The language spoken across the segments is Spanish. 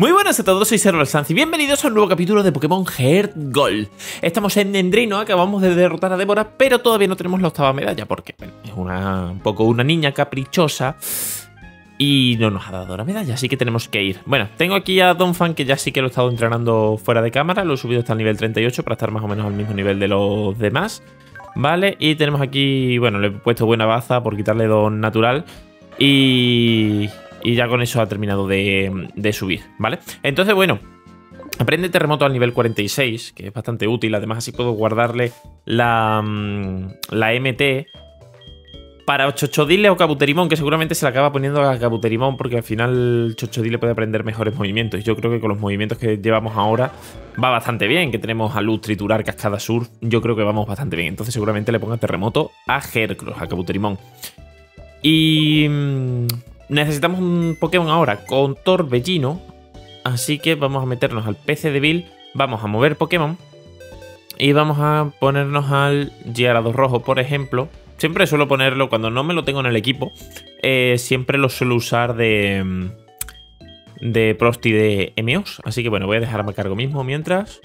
Muy buenas a todos, soy Server Sans y bienvenidos a un nuevo capítulo de Pokémon Heart Gold. Estamos en Nendrino, acabamos de derrotar a Débora, pero todavía no tenemos la octava medalla porque es una, un poco una niña caprichosa y no nos ha dado la medalla, así que tenemos que ir. Bueno, tengo aquí a Donphan que ya sí que lo he estado entrenando fuera de cámara, lo he subido hasta el nivel 38 para estar más o menos al mismo nivel de los demás. Vale, y tenemos aquí, bueno, le he puesto buena baza por quitarle don natural y y ya con eso ha terminado de, subir, ¿vale? Entonces, bueno, aprende terremoto al nivel 46, que es bastante útil. Además, así puedo guardarle la, mm, la MT para Chochodile o Cabuterimón, que seguramente se la acaba poniendo a Cabuterimón, porque al final Chochodile puede aprender mejores movimientos. Y yo creo que con los movimientos que llevamos ahora va bastante bien, que tenemos a Luz, Triturar, Cascada Sur, yo creo que vamos bastante bien. Entonces seguramente le ponga terremoto a Hercross, a Cabuterimón. Y mm, Necesitamos un Pokémon ahora con Torbellino. Así que vamos a meternos al PC de Bill. Vamos a mover Pokémon. Y vamos a ponernos al Gyarados rojo, por ejemplo. Siempre suelo ponerlo cuando no me lo tengo en el equipo. Eh, siempre lo suelo usar de. De Prosti de Emeos. Así que bueno, voy a dejar a cargo mismo mientras.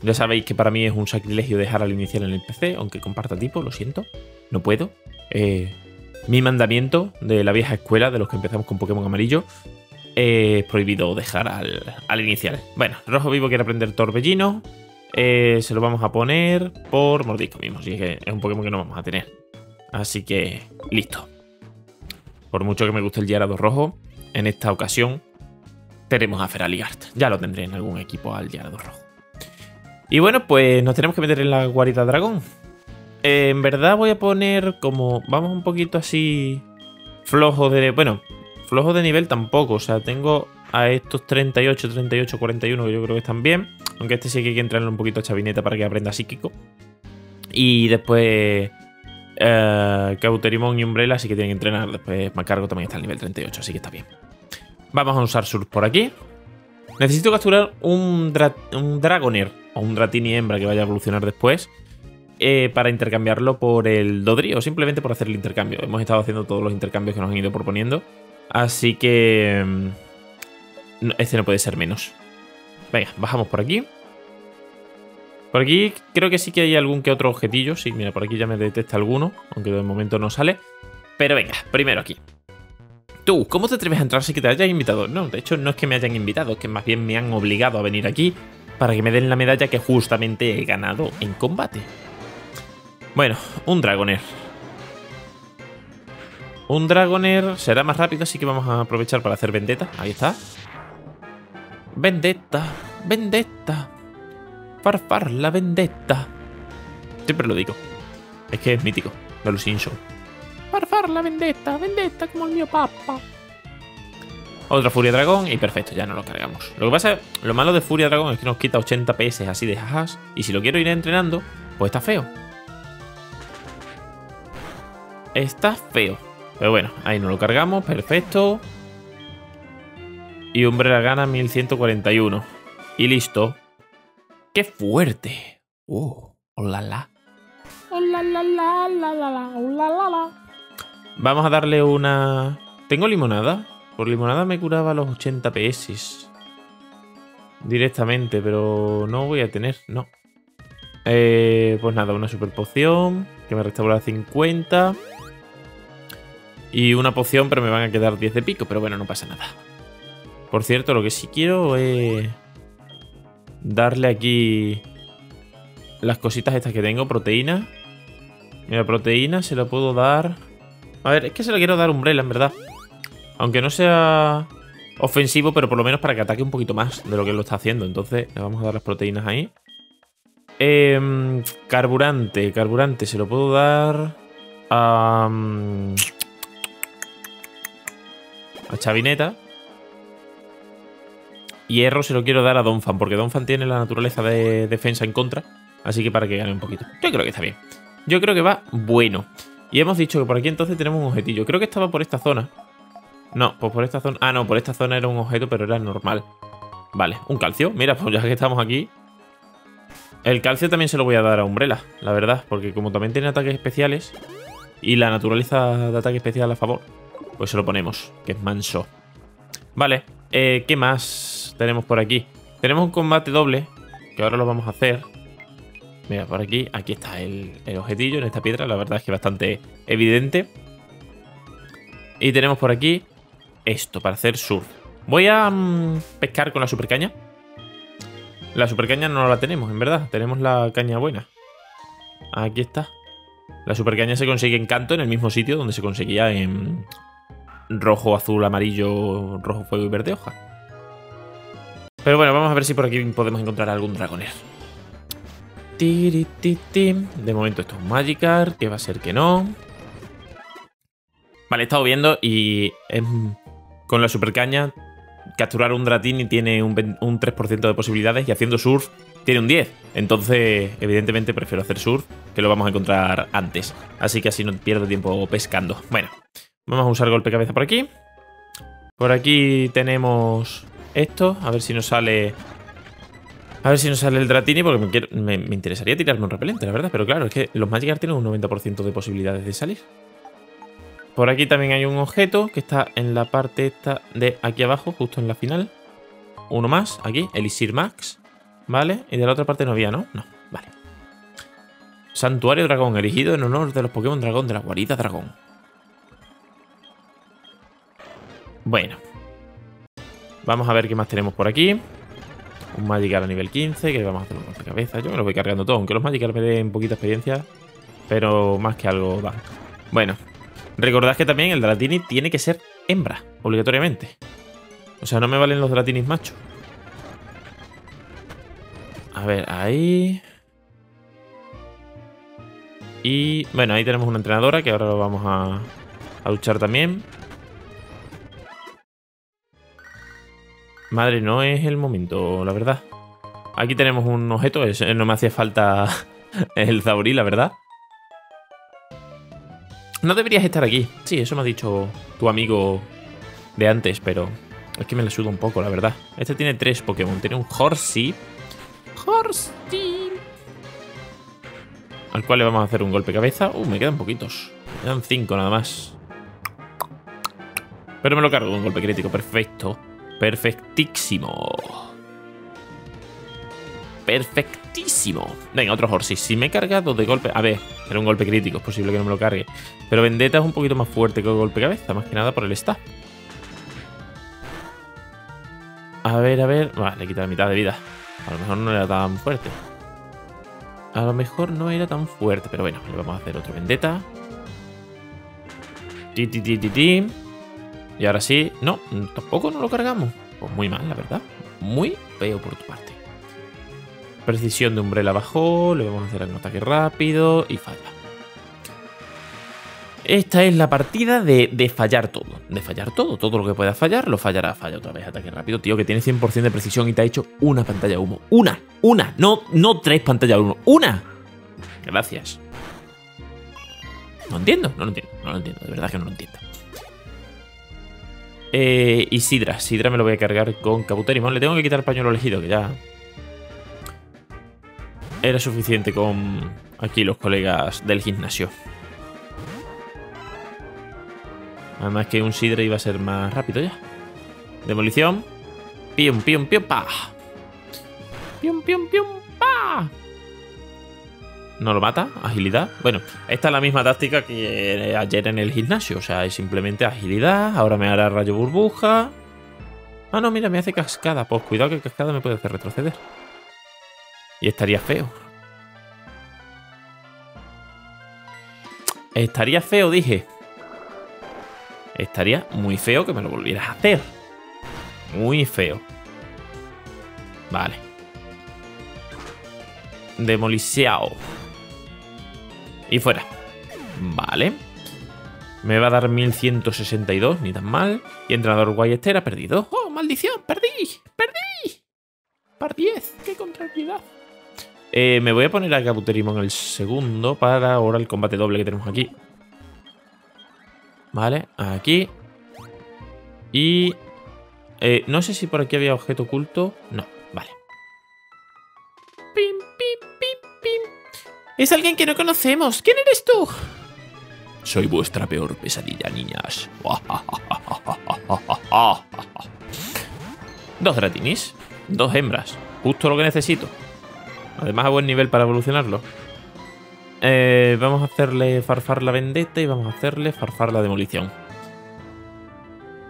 Ya sabéis que para mí es un sacrilegio dejar al inicial en el PC, aunque comparta tipo, lo siento. No puedo. Eh, mi mandamiento de la vieja escuela, de los que empezamos con Pokémon amarillo, es prohibido dejar al, inicial. Bueno, Rojo Vivo quiere aprender Torbellino. Eh, se lo vamos a poner por Mordisco mismo. Así que es un Pokémon que no vamos a tener. Así que, listo. Por mucho que me guste el Gyarados rojo, en esta ocasión tenemos a Feraligart. Ya lo tendré en algún equipo al Gyarados rojo. Y bueno, pues nos tenemos que meter en la guarida dragón. En verdad voy a poner como... Vamos un poquito así... Flojo de... Bueno, flojo de nivel tampoco. O sea, tengo a estos 38, 38, 41 que yo creo que están bien. Aunque este sí que hay que entrenarle un poquito a Chavineta para que aprenda psíquico. Y después... Eh, Cauterimón y Umbrella sí que tienen que entrenar. Después Macargo también está al nivel 38, así que está bien. Vamos a usar Surf por aquí. Necesito capturar un, un Dragonair o un Dratini hembra que vaya a evolucionar después. Eh, para intercambiarlo por el Dodri o simplemente por hacer el intercambio. Hemos estado haciendo todos los intercambios que nos han ido proponiendo. Así que... Mm, este no puede ser menos. Venga, bajamos por aquí. Por aquí creo que sí que hay algún que otro objetillo. Sí, mira, por aquí ya me detecta alguno, aunque de momento no sale. Pero venga, primero aquí. Tú, ¿cómo te atreves a entrar si que te hayan invitado? No, de hecho no es que me hayan invitado, es que más bien me han obligado a venir aquí para que me den la medalla que justamente he ganado en combate. Bueno, un Dragonair. Un Dragonair será más rápido, así que vamos a aprovechar para hacer Vendetta. Ahí está. Vendetta, Vendetta. Farfar la Vendetta. Siempre lo digo. Es que es mítico, de los Show. Farfar la Vendetta, Vendetta como el mío papa. Otra Furia Dragón y perfecto, ya no lo cargamos. Lo que pasa, lo malo de Furia Dragón es que nos quita 80 PS así de jajas. Y si lo quiero ir entrenando, pues está feo. Está feo. Pero bueno, ahí nos lo cargamos, perfecto. Y Umbrella gana 1141. Y listo. ¡Qué fuerte! ¡Oh! ¡Hola la! ¡Hola la la la la la! ¡Hola la la! Vamos a darle una... ¿Tengo limonada? Por limonada me curaba los 80 PS. Directamente, pero no voy a tener, no. Eh, pues nada, una super poción que me restaura 50 y una poción, pero me van a quedar 10 de pico. Pero bueno, no pasa nada. Por cierto, lo que sí quiero es darle aquí las cositas estas que tengo, proteína. Mira, proteína se la puedo dar... A ver, es que se la quiero dar Umbrella, en verdad. Aunque no sea ofensivo, pero por lo menos para que ataque un poquito más de lo que lo está haciendo. Entonces, le vamos a dar las proteínas ahí. Em, carburante, carburante, se lo puedo dar... a a Chavineta. Hierro se lo quiero dar a Donphan, porque Donphan tiene la naturaleza de defensa en contra. Así que para que gane un poquito. Yo creo que está bien. Yo creo que va bueno. Y hemos dicho que por aquí entonces tenemos un objetillo. Creo que estaba por esta zona. No, pues por esta zona... Ah, no, por esta zona era un objeto, pero era normal. Vale, un calcio. Mira, pues ya que estamos aquí... El calcio también se lo voy a dar a Umbrella, la verdad. Porque como también tiene ataques especiales... Y la naturaleza de ataque especial a favor pues se lo ponemos, que es manso. Vale, Eh, ¿Qué más tenemos por aquí? Tenemos un combate doble, que ahora lo vamos a hacer. Mira, por aquí, aquí está el, el objetillo en esta piedra, la verdad es que bastante evidente. Y tenemos por aquí esto, para hacer surf. Voy a mm, pescar con la super caña. La super caña no la tenemos, en verdad. Tenemos la caña buena. Aquí está. La super caña se consigue en canto en el mismo sitio donde se conseguía en rojo, azul, amarillo, rojo, fuego y verde hoja. Pero bueno, vamos a ver si por aquí podemos encontrar algún dragoner. De momento esto es un Magikarp, que va a ser que no. Vale, he estado viendo y con la super caña capturar un Dratini tiene un, 3% de posibilidades y haciendo surf tiene un 10. Entonces, evidentemente prefiero hacer surf, que lo vamos a encontrar antes. Así que así no pierdo tiempo pescando. Bueno, vamos a usar golpe cabeza por aquí. Por aquí tenemos esto, a ver si nos sale... A ver si nos sale el Dratini, porque me, interesaría tirarme un repelente, la verdad. Pero claro, es que los Magikarp tienen un 90% de posibilidades de salir. Por aquí también hay un objeto que está en la parte esta de aquí abajo, justo en la final. Uno más, aquí, Elisir Max. ¿Vale? Y de la otra parte no había, ¿no? No, vale. Santuario Dragón, erigido en honor de los Pokémon Dragón de la guarida Dragón. Bueno. Vamos a ver qué más tenemos por aquí. Un Magikarp a nivel 15, que vamos a hacer un cabeza. Yo me lo voy cargando todo, aunque los Magikarp me den poquita experiencia. Pero más que algo da. Bueno, Recordad que también el Dratini tiene que ser hembra, obligatoriamente. O sea, no me valen los Dratinis machos. A ver, ahí... Y bueno, ahí tenemos una entrenadora que ahora lo vamos a, a luchar también. Madre, no es el momento, la verdad. Aquí tenemos un objeto, no me hacía falta el Zauri, la verdad. No deberías estar aquí. Sí, eso me ha dicho tu amigo de antes, pero es que me la suda un poco, la verdad. Este tiene tres Pokémon. Tiene un Horsey. Horsey. Al cual le vamos a hacer un golpe cabeza. Uh, me quedan poquitos. Me quedan cinco nada más. Pero me lo cargo un golpe crítico. Perfecto. Perfectísimo. Perfectísimo. Venga, otro Horsey. Si me he cargado de golpe... A ver, era un golpe crítico. Es posible que no me lo cargue. Pero Vendetta es un poquito más fuerte que el golpe cabeza. Más que nada por el staff. A ver, a ver... Vale, le quita la mitad de vida. A lo mejor no era tan fuerte. A lo mejor no era tan fuerte. Pero bueno, le vamos a hacer otro Vendetta. Ti, ti, ti, ti, ti. Y ahora sí... No, tampoco no lo cargamos. Pues muy mal, la verdad. Muy feo por tu parte. Precisión de Umbrella bajó, le vamos a hacer un ataque rápido y falla. Esta es la partida de, fallar todo. De fallar todo. Todo lo que pueda fallar, lo fallará. Falla otra vez. Ataque rápido, tío, que tiene 100% de precisión y te ha hecho una pantalla humo. ¡Una! ¡Una! No, no tres pantallas humo. ¡Una! Gracias. No entiendo, no lo entiendo. No lo entiendo, de verdad que no lo entiendo. Eh, y Sidra. Sidra me lo voy a cargar con Kabuterimon. Le tengo que quitar el pañuelo elegido, que ya era suficiente con aquí los colegas del gimnasio. Además que un Sidre iba a ser más rápido ya. Demolición. Pium, pium, pium, pa. Pium, pium, pium, pa. No lo mata, agilidad. Bueno, esta es la misma táctica que ayer en el gimnasio. O sea, es simplemente agilidad. Ahora me hará rayo burbuja. Ah, no, mira, me hace cascada. Pues cuidado que cascada me puede hacer retroceder. Y estaría feo. Estaría feo, dije. Estaría muy feo que me lo volvieras a hacer. Muy feo. Vale. Demoliciao. Y fuera. Vale. Me va a dar 1162, ni tan mal. Y entrenador Guayester ha perdido. ¡Oh, maldición! ¡Perdí! ¡Perdí! ¡Par 10! ¡Qué contrariedad! Eh, me voy a poner a Kabuterimon el segundo para ahora el combate doble que tenemos aquí. Vale, aquí. Y... Eh, no sé si por aquí había objeto oculto. No, vale. Es alguien que no conocemos. ¿Quién eres tú? Soy vuestra peor pesadilla, niñas. Dos Dratinis. Dos hembras. Justo lo que necesito. Además a buen nivel para evolucionarlo. Eh, vamos a hacerle farfar la vendetta y vamos a hacerle farfar la demolición.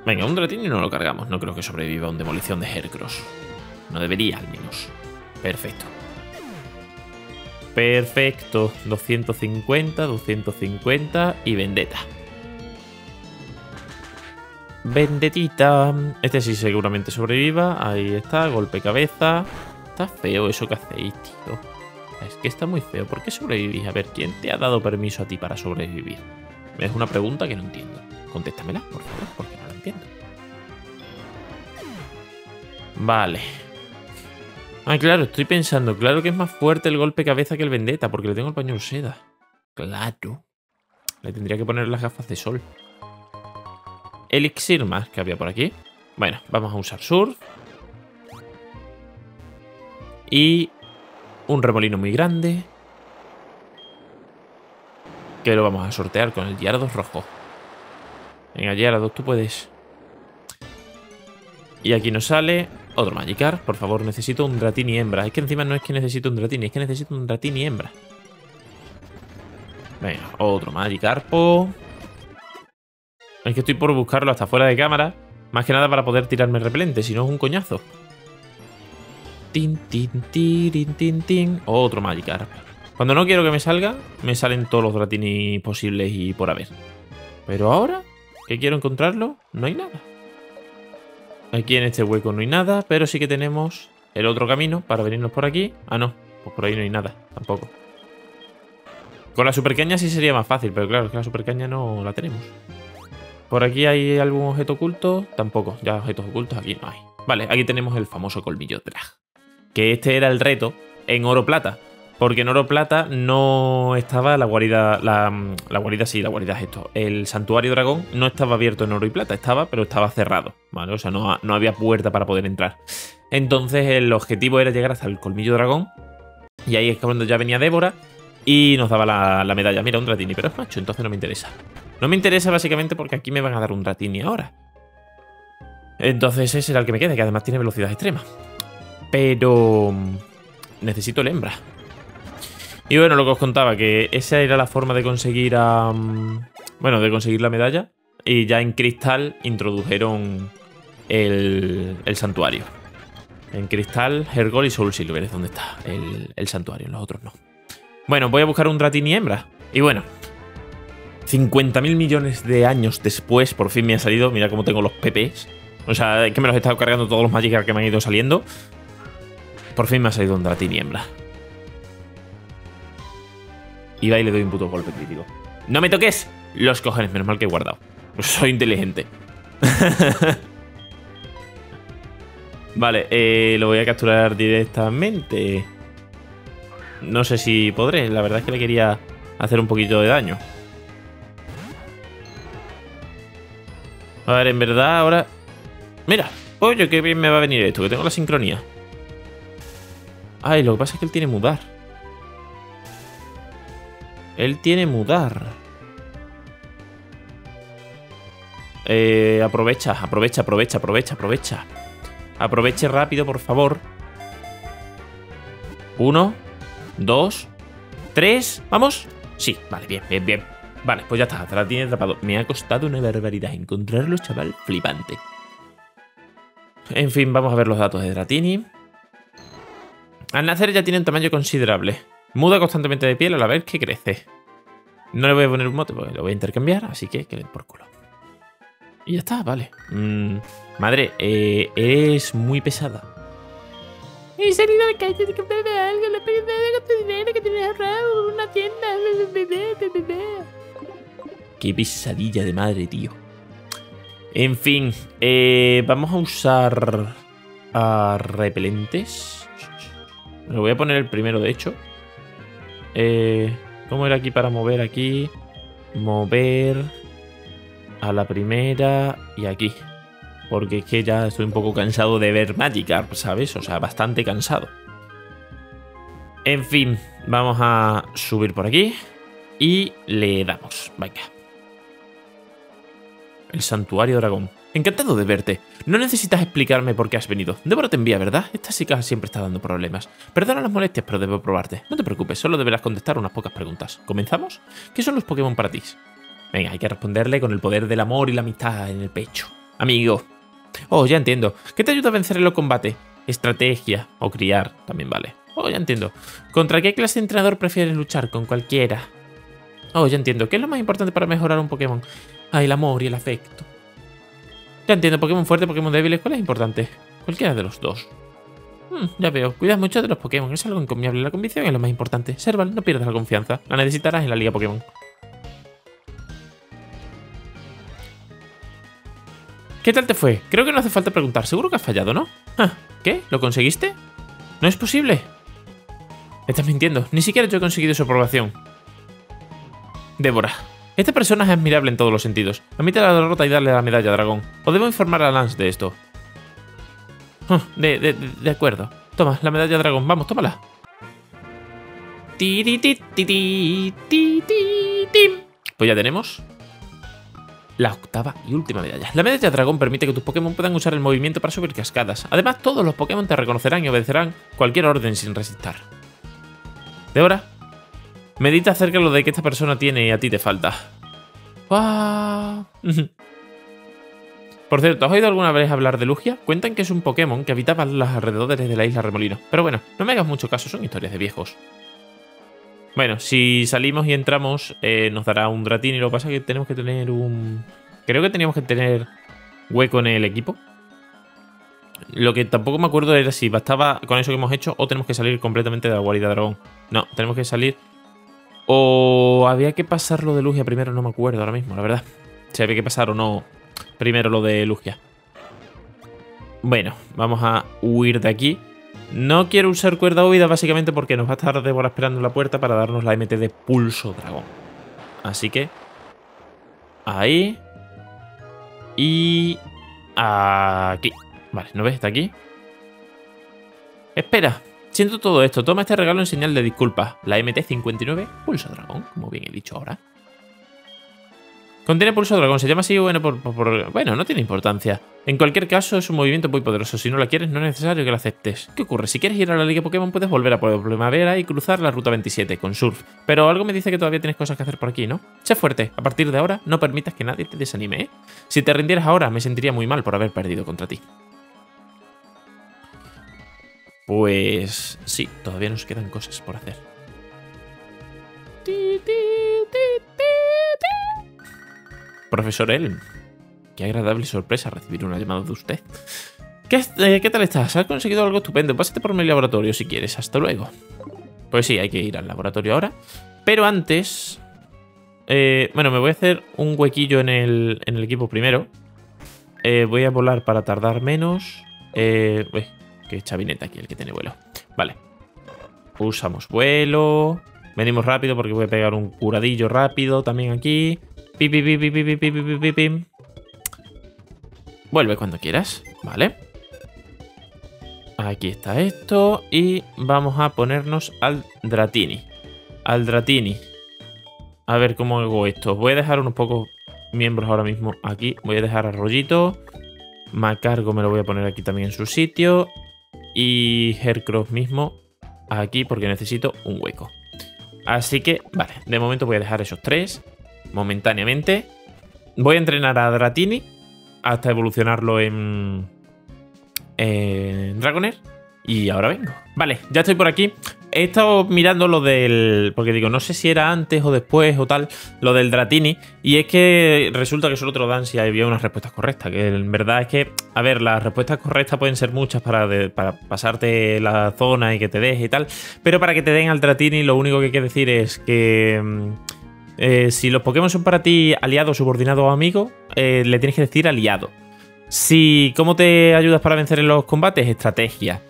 Venga, un Dratini no lo cargamos. No creo que sobreviva a una demolición de Hercross. No debería, al menos. Perfecto. Perfecto. 250, 250 y vendetta. Vendetita. Este sí seguramente sobreviva. Ahí está, golpe cabeza. Está feo eso que hacéis, tío. Es que está muy feo. ¿Por qué sobrevivís? A ver, ¿quién te ha dado permiso a ti para sobrevivir? Es una pregunta que no entiendo. Contéstamela, por favor, porque no la entiendo. Vale. Ay, claro, estoy pensando. Claro que es más fuerte el golpe cabeza que el vendetta, porque le tengo el pañuelo seda. Claro. Le tendría que poner las gafas de sol elixir más que había por aquí. Bueno, vamos a usar surf. Y un remolino muy grande. Que lo vamos a sortear con el Gyarados rojo. Venga, Gyarados, tú puedes. Y aquí nos sale otro Magikarp. Por favor, necesito un Dratini hembra. Es que encima no es que necesito un Dratini, es que necesito un Dratini hembra. Venga, otro Magikarpo. Es que estoy por buscarlo hasta fuera de cámara. Más que nada para poder tirarme repelente, si no es un coñazo. Tin, tin, tin, tin. Otro Magikarp. Cuando no quiero que me salga, me salen todos los Dratini posibles y por haber. Pero ahora, que quiero encontrarlo, no hay nada. Aquí en este hueco no hay nada, pero sí que tenemos el otro camino para venirnos por aquí. Ah, no, pues por ahí no hay nada, tampoco. Con la supercaña sí sería más fácil, pero claro, es que la supercaña no la tenemos. ¿Por aquí hay algún objeto oculto? Tampoco, ya objetos ocultos aquí no hay. Vale, aquí tenemos el famoso colmillo drag. Que este era el reto en oro plata. Porque en oro plata no estaba la guarida. La, guarida sí, la guarida es esto. El santuario dragón no estaba abierto en oro y plata, estaba, pero estaba cerrado. ¿Vale? O sea, no, no había puerta para poder entrar. Entonces el objetivo era llegar hasta el colmillo dragón. Y ahí es cuando ya venía Débora y nos daba la, la medalla. Mira, un Dratini, pero es macho, entonces no me interesa. No me interesa básicamente porque aquí me van a dar un Dratini ahora. Entonces ese será el que me quede, que además tiene velocidad extrema. Pero... Mm, necesito el hembra. Y bueno, lo que os contaba, que esa era la forma de conseguir a... Bueno, de conseguir la medalla. Y ya en cristal introdujeron el, santuario. En cristal, Hergol y Soul Silver es donde está el, santuario, los otros no. Bueno, voy a buscar un Dratini hembra. Y bueno, 50.000 millones de años después, por fin me ha salido. Mira cómo tengo los PPs. O sea, que me los he estado cargando todos los Magikarp que me han ido saliendo. Por fin me ha salido un Dratini hembra. Y va y le doy un puto golpe crítico. ¡No me toques! Los cojones, menos mal que he guardado. Soy inteligente. vale, eh, lo voy a capturar directamente. No sé si podré. La verdad es que le quería hacer un poquito de daño. A ver, en verdad ahora... Mira, pollo, qué bien me va a venir esto, que tengo la sincronía. Ay, lo que pasa es que él tiene mudar. Él tiene mudar. Eh, aprovecha, aprovecha, aprovecha, aprovecha, aprovecha. Aproveche rápido, por favor. Uno, dos, tres. ¿Vamos? Sí, vale, bien, bien, bien. Vale, pues ya está, la tiene atrapado. Me ha costado una barbaridad encontrarlo, chaval, flipante. En fin, vamos a ver los datos de Dratini. Al nacer ya tiene un tamaño considerable. Muda constantemente de piel a la vez que crece. No le voy a poner un mote porque lo voy a intercambiar, así que que le por culo. Y ya está, vale. Mm, madre, eh, es muy pesada. He salido de calle de comprarme algo, le pedí de dinero que tiene ahorrado una tienda. Qué pesadilla de madre, tío. En fin, eh, vamos a usar a repelentes. Me voy a poner el primero, de hecho. Eh, ¿Cómo era aquí para mover aquí? Mover a la primera y aquí. Porque es que ya estoy un poco cansado de ver Magikarp, ¿sabes? O sea, bastante cansado. En fin, vamos a subir por aquí y le damos. Venga. El santuario dragón. Encantado de verte. No necesitas explicarme por qué has venido. Débora te envía, ¿verdad? Esta chica siempre está dando problemas. Perdona las molestias, pero debo probarte. No te preocupes, solo deberás contestar unas pocas preguntas. ¿Comenzamos? ¿Qué son los Pokémon para ti? Venga, hay que responderle con el poder del amor y la amistad en el pecho. Amigo. Oh, ya entiendo. ¿Qué te ayuda a vencer en los combates? Estrategia o criar, también vale. Oh, ya entiendo. ¿Contra qué clase de entrenador prefieres luchar? Con cualquiera. Oh, ya entiendo. ¿Qué es lo más importante para mejorar un Pokémon? Ah, el amor y el afecto. Ya entiendo. Pokémon fuerte, Pokémon débiles. ¿Cuál es importante? Cualquiera de los dos. Hmm, ya veo. Cuidas mucho de los Pokémon. Es algo encomiable. La convicción es lo más importante. Serval, no pierdas la confianza. La necesitarás en la Liga Pokémon. ¿Qué tal te fue? Creo que no hace falta preguntar. Seguro que has fallado, ¿no? Ah, ¿Qué? ¿Lo conseguiste? No es posible. Estás mintiendo. Ni siquiera yo he conseguido su aprobación. Débora. Esta persona es admirable en todos los sentidos. Admite la derrota y darle la medalla dragón. O debo informar a Lance de esto. De, de, de acuerdo. Toma, la medalla dragón. Vamos, tómala. Pues ya tenemos la octava y última medalla. La medalla dragón permite que tus Pokémon puedan usar el movimiento para subir cascadas. Además, todos los Pokémon te reconocerán y obedecerán cualquier orden sin resistir. Débora, Medita acerca de lo de que esta persona tiene y a ti te falta. Por cierto, ¿has oído alguna vez hablar de Lugia? Cuentan que es un Pokémon que habitaba los alrededores de la isla Remolino. Pero bueno, no me hagas mucho caso, son historias de viejos. Bueno, si salimos y entramos, eh, nos dará un Dratini. Lo que pasa es que tenemos que tener un... Creo que teníamos que tener hueco en el equipo. Lo que tampoco me acuerdo era si bastaba con eso que hemos hecho o tenemos que salir completamente de la guarida dragón. No, tenemos que salir o había que pasar lo de Lugia primero, no me acuerdo ahora mismo, la verdad. Si había que pasar o no primero lo de Lugia. Bueno, vamos a huir de aquí. No quiero usar cuerda huida básicamente porque nos va a estar Débora esperando en la puerta para darnos la MT de Pulso Dragón. Así que... Ahí. Y... Aquí. Vale, ¿no ves? Está aquí. Espera, Siento todo esto, toma este regalo en señal de disculpa. La MT-59 Pulso Dragón, como bien he dicho ahora. Contiene Pulso Dragón, se llama así, bueno, por, bueno, no tiene importancia. En cualquier caso, es un movimiento muy poderoso. Si no la quieres, no es necesario que la aceptes. ¿Qué ocurre? Si quieres ir a la Liga Pokémon, puedes volver a por Primavera y cruzar la Ruta 27 con Surf. Pero algo me dice que todavía tienes cosas que hacer por aquí, ¿no? Sé fuerte. A partir de ahora, no permitas que nadie te desanime, ¿eh? Si te rindieras ahora, me sentiría muy mal por haber perdido contra ti. Pues sí, todavía nos quedan cosas por hacer. Profesor Elm, qué agradable sorpresa recibir una llamada de usted. Eh, ¿Qué, tal estás? Has conseguido algo estupendo. Pásate por mi laboratorio si quieres. Hasta luego. Pues sí, hay que ir al laboratorio ahora. Pero antes... Eh, bueno, me voy a hacer un huequillo en el, en el equipo primero. Eh, voy a volar para tardar menos. Eh, que es aquí, el que tiene vuelo. Vale. Usamos vuelo. Venimos rápido porque voy a pegar un curadillo rápido también aquí. Pi, pi, pi, pi, pi, pi, pi, pi, Vuelve cuando quieras. Vale. Aquí está esto. Y vamos a ponernos al Dratini. Al Dratini. A ver cómo hago esto. Voy a dejar unos pocos miembros ahora mismo aquí. Voy a dejar a Rollito. Macargo me lo voy a poner aquí también en su sitio y Hercross mismo aquí porque necesito un hueco. Así que, vale, de momento voy a dejar esos tres momentáneamente. Voy a entrenar a Dratini hasta evolucionarlo en, en Dragonair y ahora vengo. Vale, ya estoy por aquí. He estado mirando lo del... Porque digo, no sé si era antes o después o tal, lo del Dratini. Y es que resulta que solo te lo dan si había unas respuestas correctas. Que en verdad es que, a ver, las respuestas correctas pueden ser muchas para, para pasarte la zona y que te deje y tal. Pero para que te den al Dratini, lo único que hay que decir es que... Mm, eh, si los Pokémon son para ti aliado, subordinado o amigo, eh, le tienes que decir aliado. Si, ¿cómo te ayudas para vencer en los combates? Estrategia.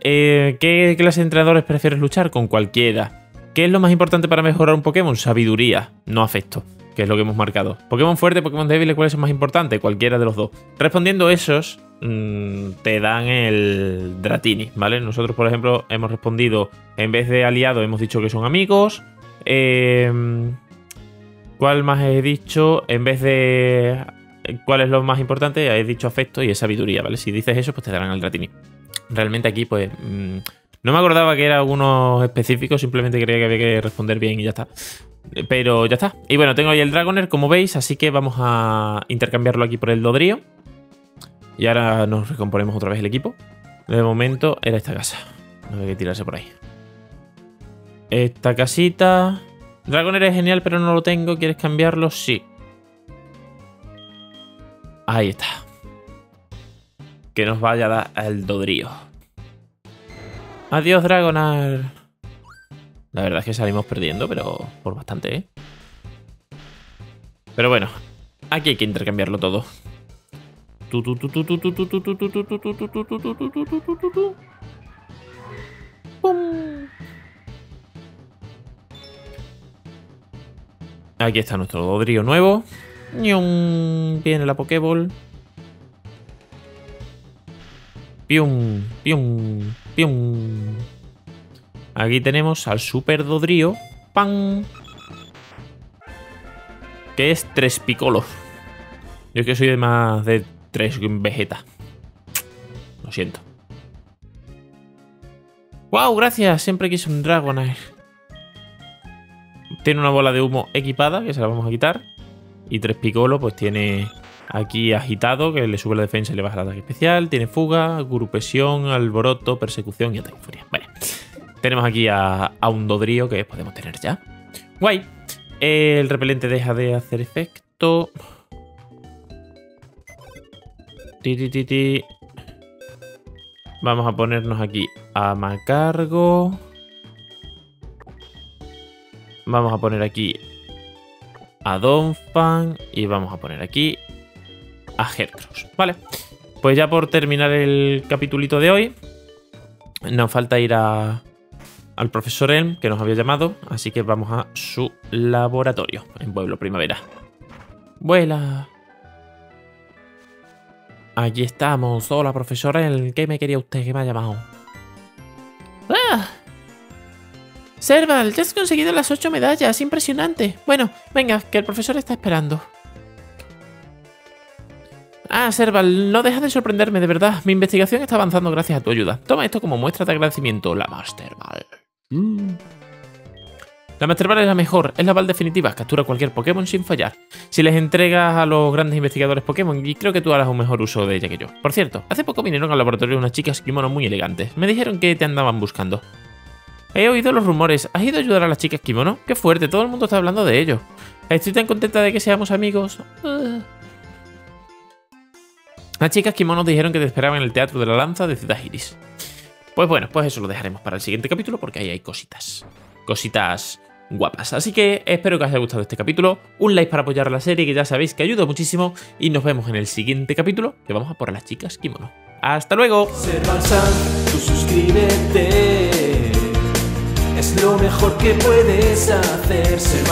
Eh, ¿Qué clase de entrenadores prefieres luchar? Con cualquiera. ¿Qué es lo más importante para mejorar un Pokémon? Sabiduría, no afecto, que es lo que hemos marcado. Pokémon fuerte, Pokémon débil, ¿cuál es el más importante? Cualquiera de los dos. Respondiendo esos, mm, te dan el Dratini, ¿vale? Nosotros, por ejemplo, hemos respondido, en vez de aliado, hemos dicho que son amigos. Em, ¿Cuál más he dicho? En vez de ¿Cuál es lo más importante? He dicho afecto y es sabiduría, ¿vale? Si dices eso, pues te darán el ratini. Realmente aquí, pues... Mm, no me acordaba que era alguno específico, simplemente creía que había que responder bien y ya está. Pero ya está. Y bueno, tengo ahí el Dragoner, como veis, así que vamos a intercambiarlo aquí por el Dodrío. Y ahora nos recomponemos otra vez el equipo. De momento era esta casa. No hay que tirarse por ahí. Esta casita... Dragoner es genial, pero no lo tengo. ¿Quieres cambiarlo? Sí. Ahí está. Que nos vaya a dar el Dodrío. Adiós, Dragonar. La verdad es que salimos perdiendo, pero por bastante, ¿eh? Pero bueno, aquí hay que intercambiarlo todo. Aquí está nuestro Dodrio nuevo. Viene la Pokéball. Pium, pium, pium. Aquí tenemos al Super Dodrio. ¡Pam! Que es tres picolos. Yo es que soy de más de tres Vegeta. Lo siento. ¡Wow! Gracias. Siempre quise un Dragonair. Tiene una bola de humo equipada, que se la vamos a quitar. Y tres picolos, pues tiene Aquí agitado, que le sube la defensa y le baja el ataque especial. Tiene fuga, grupesión, alboroto, persecución y ataque furia. Vale. Tenemos aquí a, un Dodrío que podemos tener ya. Guay. El repelente deja de hacer efecto. Ti, Vamos a ponernos aquí a Macargo. Vamos a poner aquí a Donphan. Y vamos a poner aquí a Hercross. Vale, pues ya por terminar el capitulito de hoy, nos falta ir a, al profesor Elm, que nos había llamado, así que vamos a su laboratorio en Pueblo Primavera. ¡Vuela! Aquí estamos. Hola, profesor Elm. ¿Qué me quería usted? ¿Qué me ha llamado? ¡Ah! Serval, ya has conseguido las ocho medallas. Impresionante. Bueno, venga, que el profesor está esperando. Ah, Serval, no dejas de sorprenderme, de verdad. Mi investigación está avanzando gracias a tu ayuda. Toma esto como muestra de agradecimiento, la Master Ball. Mm. La Master Ball es la mejor, es la Ball definitiva, captura cualquier Pokémon sin fallar. Si les entregas a los grandes investigadores Pokémon, y creo que tú harás un mejor uso de ella que yo. Por cierto, hace poco vinieron al laboratorio unas chicas kimono muy elegantes. Me dijeron que te andaban buscando. He oído los rumores. ¿Has ido a ayudar a las chicas kimono? Qué fuerte, todo el mundo está hablando de ello. Estoy tan contenta de que seamos amigos. Ah. Las chicas kimonos dijeron que te esperaban en el Teatro de la Lanza de Ciudad Iris. Pues bueno, pues eso lo dejaremos para el siguiente capítulo porque ahí hay cositas. Cositas guapas. Así que espero que os haya gustado este capítulo. Un like para apoyar la serie que ya sabéis que ayuda muchísimo. Y nos vemos en el siguiente capítulo que vamos a por las chicas kimono. ¡Hasta luego! tú suscríbete. Es lo mejor que puedes hacer. Ser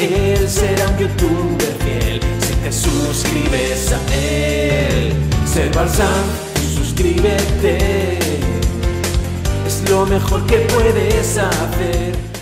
él será un youtuber fiel te suscribes a él. Ser Balsam, suscríbete. Es lo mejor que puedes hacer.